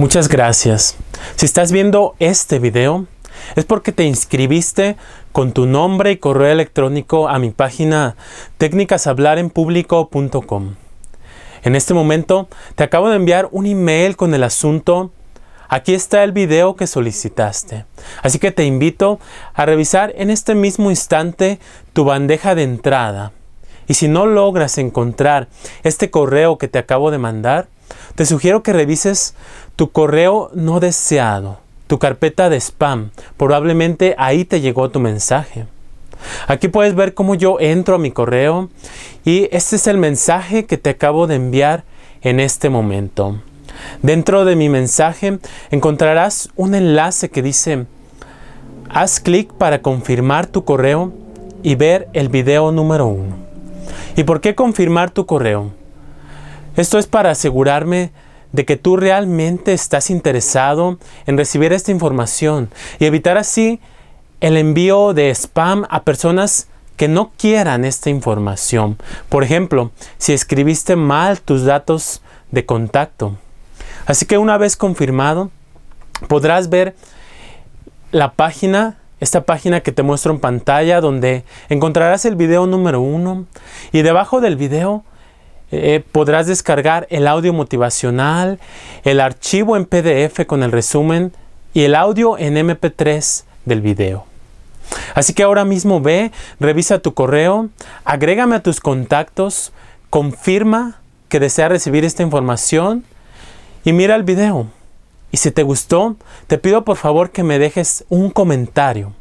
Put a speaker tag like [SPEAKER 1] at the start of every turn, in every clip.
[SPEAKER 1] Muchas gracias. Si estás viendo este video, es porque te inscribiste con tu nombre y correo electrónico a mi página técnicashablarenpublico.com. En este momento te acabo de enviar un email con el asunto Aquí está el video que solicitaste. Así que te invito a revisar en este mismo instante tu bandeja de entrada. Y si no logras encontrar este correo que te acabo de mandar, te sugiero que revises tu correo no deseado, tu carpeta de spam. Probablemente ahí te llegó tu mensaje. Aquí puedes ver cómo yo entro a mi correo y este es el mensaje que te acabo de enviar en este momento. Dentro de mi mensaje encontrarás un enlace que dice haz clic para confirmar tu correo y ver el video número uno. ¿Y por qué confirmar tu correo? Esto es para asegurarme de que tú realmente estás interesado en recibir esta información y evitar así el envío de spam a personas que no quieran esta información. Por ejemplo, si escribiste mal tus datos de contacto. Así que una vez confirmado, podrás ver la página, esta página que te muestro en pantalla, donde encontrarás el video número uno y debajo del video eh, podrás descargar el audio motivacional, el archivo en PDF con el resumen y el audio en MP3 del video. Así que ahora mismo ve, revisa tu correo, agrégame a tus contactos, confirma que desea recibir esta información y mira el video. Y si te gustó, te pido por favor que me dejes un comentario.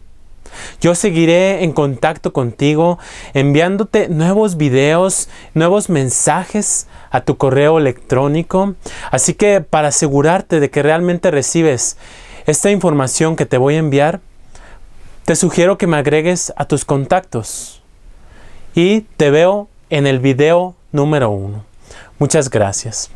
[SPEAKER 1] Yo seguiré en contacto contigo enviándote nuevos videos, nuevos mensajes a tu correo electrónico. Así que para asegurarte de que realmente recibes esta información que te voy a enviar, te sugiero que me agregues a tus contactos. Y te veo en el video número uno. Muchas gracias.